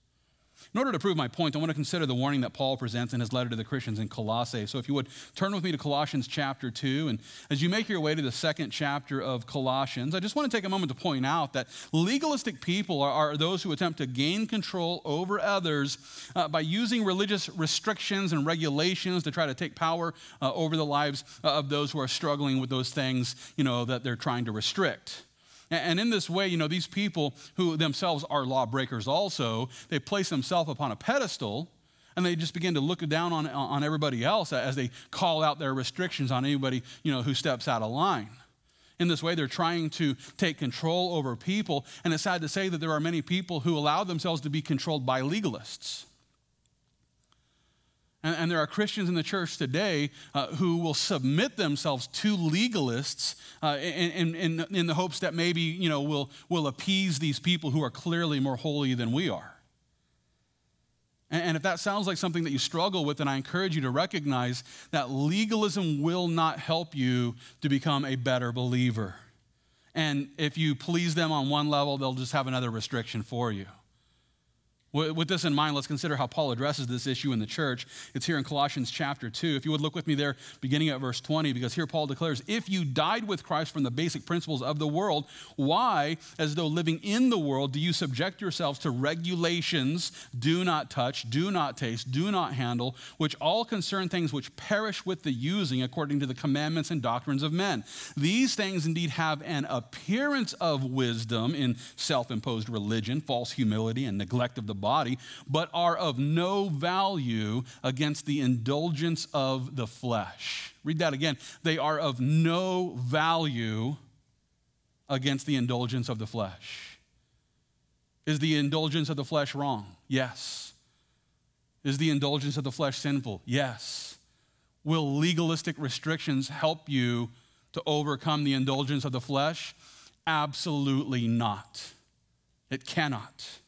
S1: In order to prove my point, I want to consider the warning that Paul presents in his letter to the Christians in Colossae. So if you would turn with me to Colossians chapter 2. And as you make your way to the second chapter of Colossians, I just want to take a moment to point out that legalistic people are, are those who attempt to gain control over others uh, by using religious restrictions and regulations to try to take power uh, over the lives uh, of those who are struggling with those things, you know, that they're trying to restrict. And in this way, you know, these people who themselves are lawbreakers also, they place themselves upon a pedestal and they just begin to look down on, on everybody else as they call out their restrictions on anybody, you know, who steps out of line. In this way, they're trying to take control over people. And it's sad to say that there are many people who allow themselves to be controlled by legalists. And, and there are Christians in the church today uh, who will submit themselves to legalists uh, in, in, in the hopes that maybe, you know, will will appease these people who are clearly more holy than we are. And if that sounds like something that you struggle with, then I encourage you to recognize that legalism will not help you to become a better believer. And if you please them on one level, they'll just have another restriction for you. With this in mind, let's consider how Paul addresses this issue in the church. It's here in Colossians chapter 2. If you would look with me there, beginning at verse 20, because here Paul declares, If you died with Christ from the basic principles of the world, why, as though living in the world, do you subject yourselves to regulations, do not touch, do not taste, do not handle, which all concern things which perish with the using according to the commandments and doctrines of men? These things indeed have an appearance of wisdom in self imposed religion, false humility, and neglect of the body, but are of no value against the indulgence of the flesh. Read that again. They are of no value against the indulgence of the flesh. Is the indulgence of the flesh wrong? Yes. Is the indulgence of the flesh sinful? Yes. Will legalistic restrictions help you to overcome the indulgence of the flesh? Absolutely not. It cannot.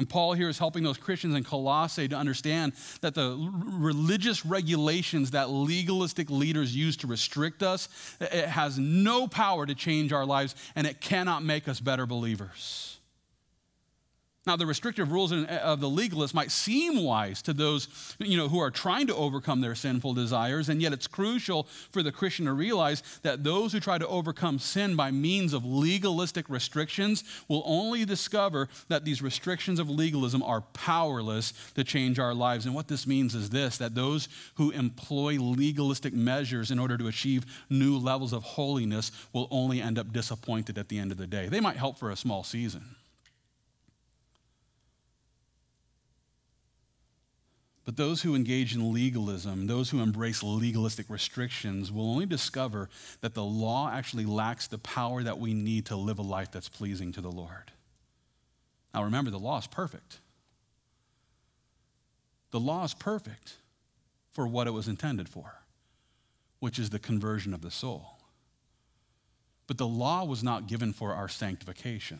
S1: And Paul here is helping those Christians in Colossae to understand that the religious regulations that legalistic leaders use to restrict us, it has no power to change our lives and it cannot make us better believers. Now, the restrictive rules of the legalist might seem wise to those you know, who are trying to overcome their sinful desires, and yet it's crucial for the Christian to realize that those who try to overcome sin by means of legalistic restrictions will only discover that these restrictions of legalism are powerless to change our lives. And what this means is this that those who employ legalistic measures in order to achieve new levels of holiness will only end up disappointed at the end of the day. They might help for a small season. But those who engage in legalism, those who embrace legalistic restrictions, will only discover that the law actually lacks the power that we need to live a life that's pleasing to the Lord. Now remember, the law is perfect. The law is perfect for what it was intended for, which is the conversion of the soul. But the law was not given for our sanctification.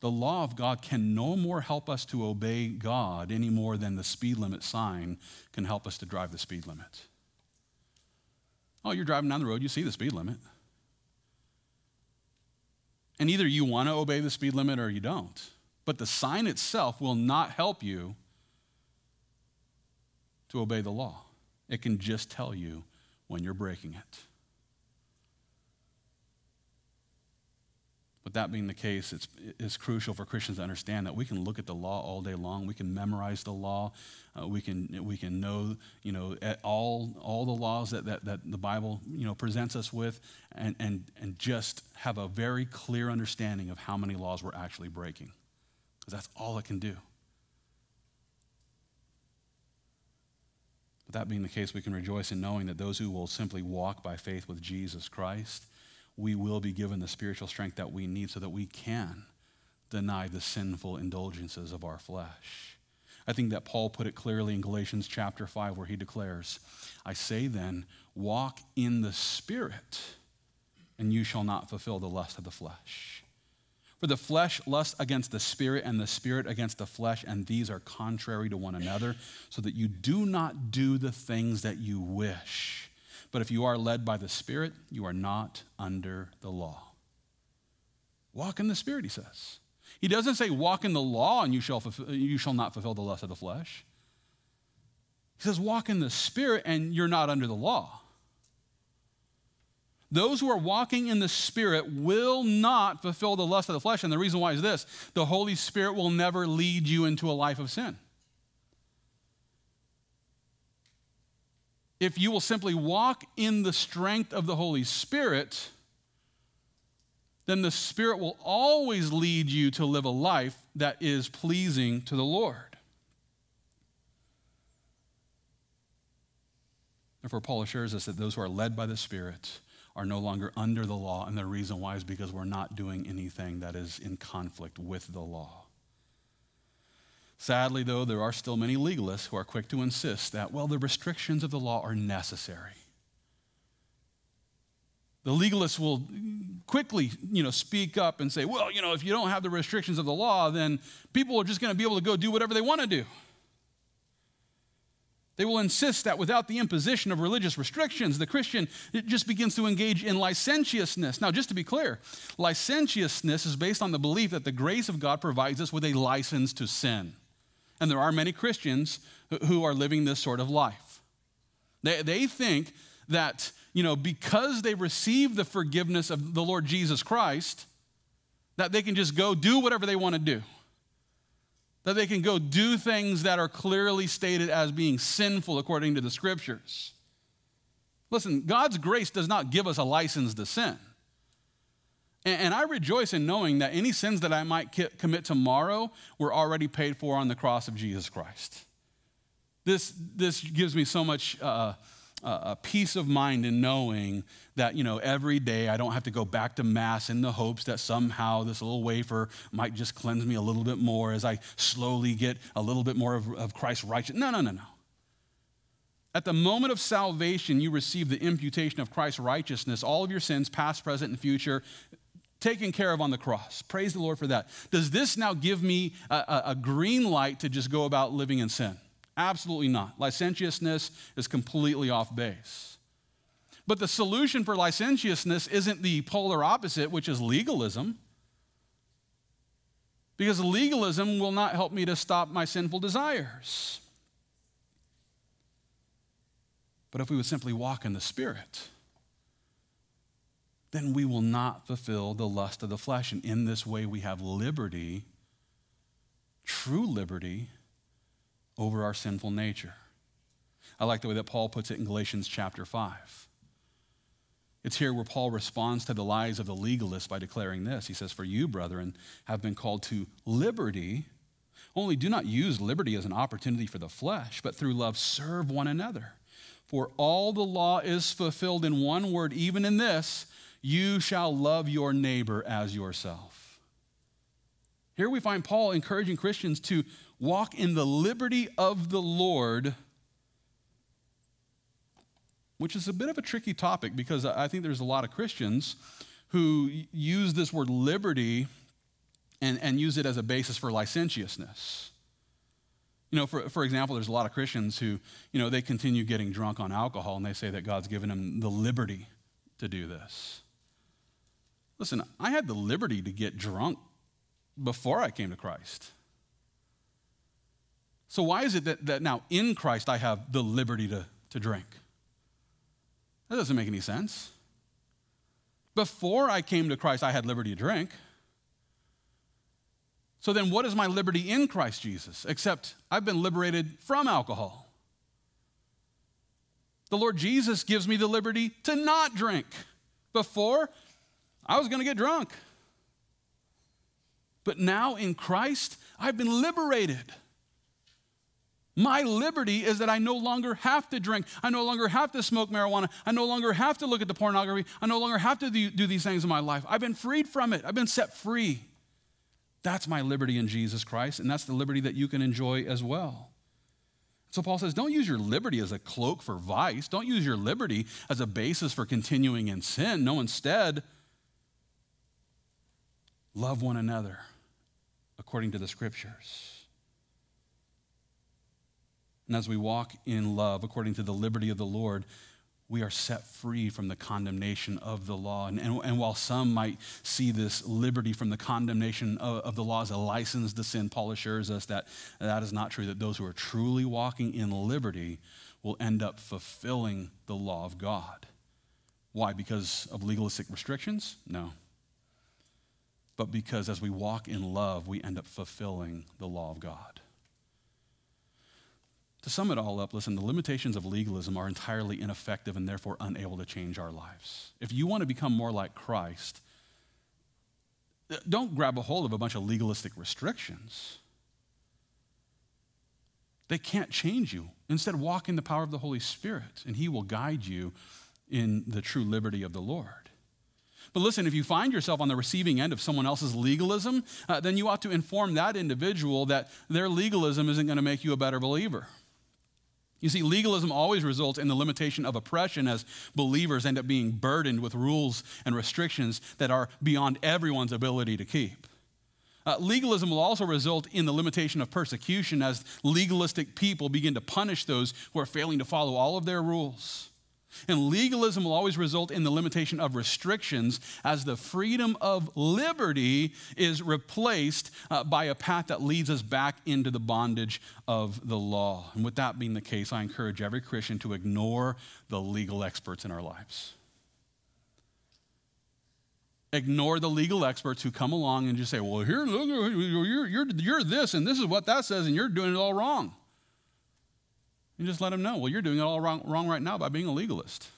S1: The law of God can no more help us to obey God any more than the speed limit sign can help us to drive the speed limit. Oh, you're driving down the road, you see the speed limit. And either you want to obey the speed limit or you don't. But the sign itself will not help you to obey the law. It can just tell you when you're breaking it. But that being the case, it's, it's crucial for Christians to understand that we can look at the law all day long. We can memorize the law. Uh, we, can, we can know, you know, all, all the laws that, that, that the Bible, you know, presents us with and, and, and just have a very clear understanding of how many laws we're actually breaking. Because that's all it can do. But that being the case, we can rejoice in knowing that those who will simply walk by faith with Jesus Christ we will be given the spiritual strength that we need so that we can deny the sinful indulgences of our flesh. I think that Paul put it clearly in Galatians chapter 5, where he declares, I say then, walk in the Spirit, and you shall not fulfill the lust of the flesh. For the flesh lusts against the Spirit, and the Spirit against the flesh, and these are contrary to one another, so that you do not do the things that you wish. But if you are led by the Spirit, you are not under the law. Walk in the Spirit, he says. He doesn't say, walk in the law and you shall, fulfill, you shall not fulfill the lust of the flesh. He says, walk in the Spirit and you're not under the law. Those who are walking in the Spirit will not fulfill the lust of the flesh. And the reason why is this the Holy Spirit will never lead you into a life of sin. If you will simply walk in the strength of the Holy Spirit, then the Spirit will always lead you to live a life that is pleasing to the Lord. Therefore, Paul assures us that those who are led by the Spirit are no longer under the law, and the reason why is because we're not doing anything that is in conflict with the law. Sadly, though, there are still many legalists who are quick to insist that, well, the restrictions of the law are necessary. The legalists will quickly, you know, speak up and say, well, you know, if you don't have the restrictions of the law, then people are just going to be able to go do whatever they want to do. They will insist that without the imposition of religious restrictions, the Christian just begins to engage in licentiousness. Now, just to be clear, licentiousness is based on the belief that the grace of God provides us with a license to sin. And there are many Christians who are living this sort of life. They, they think that, you know, because they receive the forgiveness of the Lord Jesus Christ, that they can just go do whatever they want to do. That they can go do things that are clearly stated as being sinful according to the scriptures. Listen, God's grace does not give us a license to sin. And, I rejoice in knowing that any sins that I might commit tomorrow were already paid for on the cross of Jesus Christ. This, this gives me so much uh, uh, peace of mind in knowing that, you know, every day I don't have to go back to Mass in the hopes that somehow this little wafer might just cleanse me a little bit more as I slowly get a little bit more of, of Christ's righteousness. No, no, no, no. At the moment of salvation, you receive the imputation of Christ's righteousness, all of your sins, past, present, and future, taken care of on the cross. Praise the Lord for that. Does this now give me a, a, a, green light to just go about living in sin? Absolutely not. Licentiousness is completely off base. But the solution for licentiousness isn't the polar opposite, which is legalism. Because legalism will not help me to stop my sinful desires. But if we would simply walk in the Spirit, then we will not fulfill the lust of the flesh. And in this way, we have liberty, true liberty, over our sinful nature. I like the way that Paul puts it in Galatians chapter 5. It's here where Paul responds to the lies of the legalists by declaring this. He says, For you, brethren, have been called to liberty. Only do not use liberty as an opportunity for the flesh, but through love serve one another. For all the law is fulfilled in one word, even in this you shall love your neighbor as yourself. Here we find Paul encouraging Christians to walk in the liberty of the Lord, which is a bit of a tricky topic because I think there's a lot of Christians who use this word liberty and, and use it as a basis for licentiousness. You know, for, for example, there's a lot of Christians who, you know, they continue getting drunk on alcohol and they say that God's given them the liberty to do this. Listen, I had the liberty to get drunk before I came to Christ. So, why is it that, that now in Christ I have the liberty to, to drink? That doesn't make any sense. Before I came to Christ, I had liberty to drink. So then, what is my liberty in Christ Jesus? Except I've been liberated from alcohol. The Lord Jesus gives me the liberty to not drink. Before, I was going to get drunk. But now in Christ, I've been liberated. My liberty is that I no longer have to drink. I no longer have to smoke marijuana. I no longer have to look at the pornography. I no longer have to do, these things in my life. I've been freed from it. I've been set free. That's my liberty in Jesus Christ, and that's the liberty that you can enjoy as well. So Paul says, don't use your liberty as a cloak for vice. Don't use your liberty as a basis for continuing in sin. No, instead, love one another according to the scriptures. And as we walk in love according to the liberty of the Lord, we are set free from the condemnation of the law. And, and, and, while some might see this liberty from the condemnation of, of, the law as a license to sin, Paul assures us that that is not true, that those who are truly walking in liberty will end up fulfilling the law of God. Why? Because of legalistic restrictions? No. But because as we walk in love, we end up fulfilling the law of God. To sum it all up, listen, the limitations of legalism are entirely ineffective and therefore unable to change our lives. If you want to become more like Christ, don't grab a hold of a bunch of legalistic restrictions. They can't change you. Instead, walk in the power of the Holy Spirit, and He will guide you in the true liberty of the Lord. But listen, if you find yourself on the receiving end of someone else's legalism, uh, then you ought to inform that individual that their legalism isn't going to make you a better believer. You see, legalism always results in the limitation of oppression as believers end up being burdened with rules and restrictions that are beyond everyone's ability to keep. Uh, legalism will also result in the limitation of persecution as legalistic people begin to punish those who are failing to follow all of their rules. And legalism will always result in the limitation of restrictions as the freedom of liberty is replaced uh, by a path that leads us back into the bondage of the law. And with that being the case, I encourage every Christian to ignore the legal experts in our lives. Ignore the legal experts who come along and just say, well, here, look, you're, you're, you're this, and this is what that says, and you're doing it all wrong. And just let them know, well, you're doing it all wrong, wrong right now by being a legalist.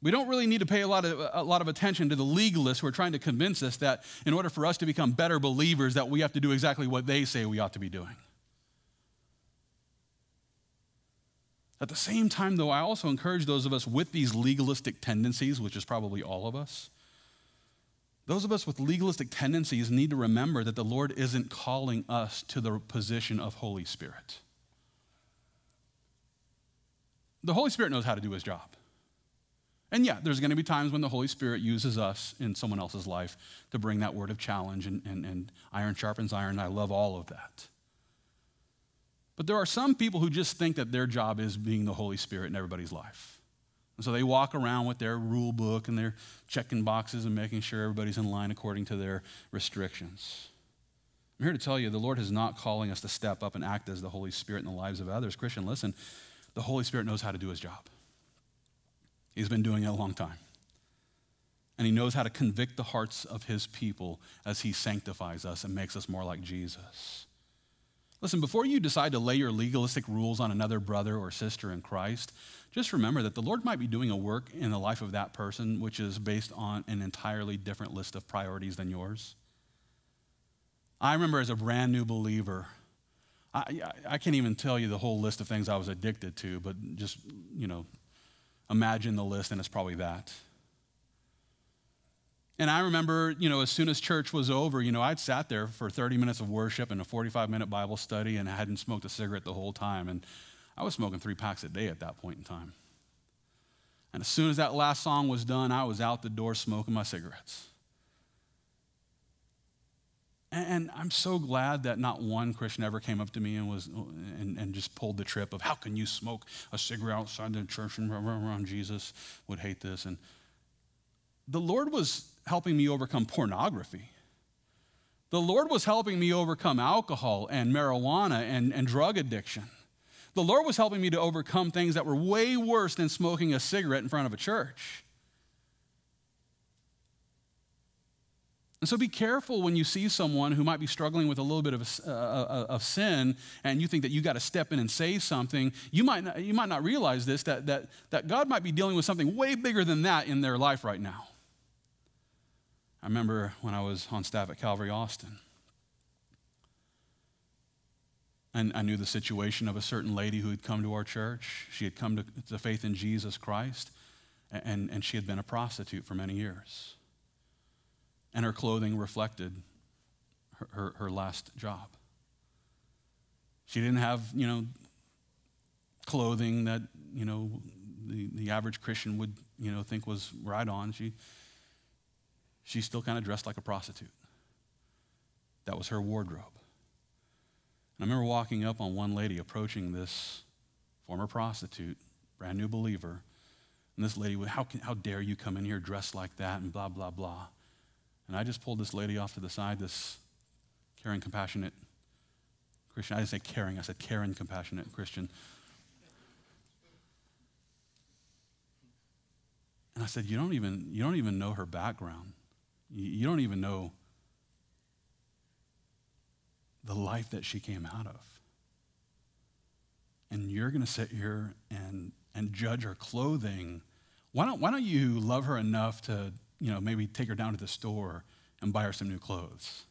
S1: We don't really need to pay a lot, of, a lot of attention to the legalists who are trying to convince us that in order for us to become better believers, that we have to do exactly what they say we ought to be doing. At the same time, though, I also encourage those of us with these legalistic tendencies, which is probably all of us, those of us with legalistic tendencies need to remember that the Lord isn't calling us to the position of Holy Spirit. The Holy Spirit knows how to do his job. And yeah, there's going to be times when the Holy Spirit uses us in someone else's life to bring that word of challenge, and, and, and iron sharpens iron. I love all of that. But there are some people who just think that their job is being the Holy Spirit in everybody's life. And so they walk around with their rule book and they're checking boxes and making sure everybody's in line according to their restrictions. I'm here to tell you the Lord is not calling us to step up and act as the Holy Spirit in the lives of others. Christian, listen, the Holy Spirit knows how to do his job. He's been doing it a long time. And he knows how to convict the hearts of his people as he sanctifies us and makes us more like Jesus. Listen, before you decide to lay your legalistic rules on another brother or sister in Christ, just remember that the Lord might be doing a work in the life of that person which is based on an entirely different list of priorities than yours. I remember as a brand new believer, I, I can't even tell you the whole list of things I was addicted to, but just, you know, imagine the list, and it's probably that. And I remember, you know, as soon as church was over, you know, I'd sat there for 30 minutes of worship and a 45 minute Bible study and I hadn't smoked a cigarette the whole time. And I was smoking three packs a day at that point in time. And as soon as that last song was done, I was out the door smoking my cigarettes. And I'm so glad that not one Christian ever came up to me and, was, and, and just pulled the trip of how can you smoke a cigarette outside the church and around Jesus would hate this. And the Lord was helping me overcome pornography. The Lord was helping me overcome alcohol and marijuana and, and drug addiction. The Lord was helping me to overcome things that were way worse than smoking a cigarette in front of a church. And so be careful when you see someone who might be struggling with a little bit of, uh, uh, of sin and you think that you got to step in and say something. You might not, you might not realize this that, that, that God might be dealing with something way bigger than that in their life right now. I remember when I was on staff at Calvary Austin. And I knew the situation of a certain lady who had come to our church. She had come to, to faith in Jesus Christ, and, and she had been a prostitute for many years and her clothing reflected her, her, her, last job. She didn't have, you know, clothing that, you know, the, the average Christian would, you know, think was right on. She, she still kind of dressed like a prostitute. That was her wardrobe. I remember walking up on one lady approaching this former prostitute, brand new believer, and this lady, how, can, how dare you come in here dressed like that and blah, blah, blah. And I just pulled this lady off to the side, this caring, compassionate Christian. I didn't say caring, I said caring, compassionate Christian. And I said, You don't even, you don't even know her background. You, you don't even know the life that she came out of. And you're going to sit here and, and judge her clothing. Why don't, why don't you love her enough to you know, maybe take her down to the store and buy her some new clothes.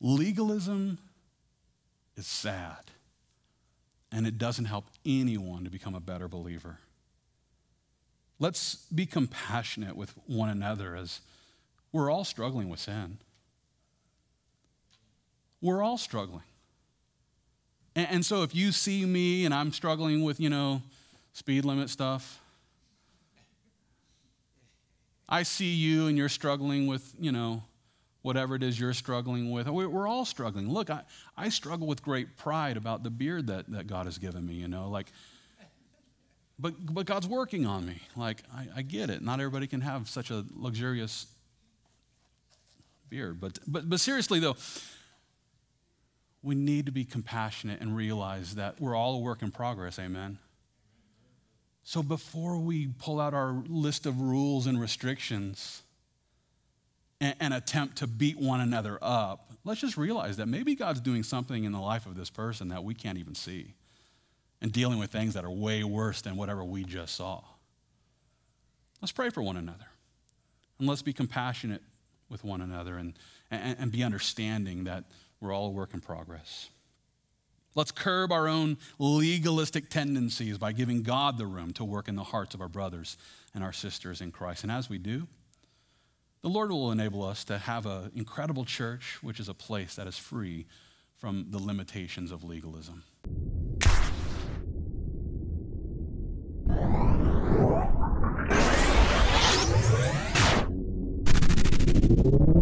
S1: Legalism is sad, and it doesn't help anyone to become a better believer. Let's be compassionate with one another as we're all struggling with sin. We're all struggling. And, and so if you see me and I'm struggling with, you know, speed limit stuff, I see you and you're struggling with, you know, whatever it is you're struggling with. We're all struggling. Look, I, I struggle with great pride about the beard that, that God has given me, you know, like, but, but God's working on me. Like, I, I get it. Not everybody can have such a luxurious beard. But, but, but seriously, though, we need to be compassionate and realize that we're all a work in progress. Amen. So before we pull out our list of rules and restrictions and, and, attempt to beat one another up, let's just realize that maybe God's doing something in the life of this person that we can't even see and dealing with things that are way worse than whatever we just saw. Let's pray for one another and let's be compassionate with one another and, and, and be understanding that we're all a work in progress. Let's curb our own legalistic tendencies by giving God the room to work in the hearts of our brothers and our sisters in Christ. And as we do, the Lord will enable us to have an incredible church, which is a place that is free from the limitations of legalism. Thank you.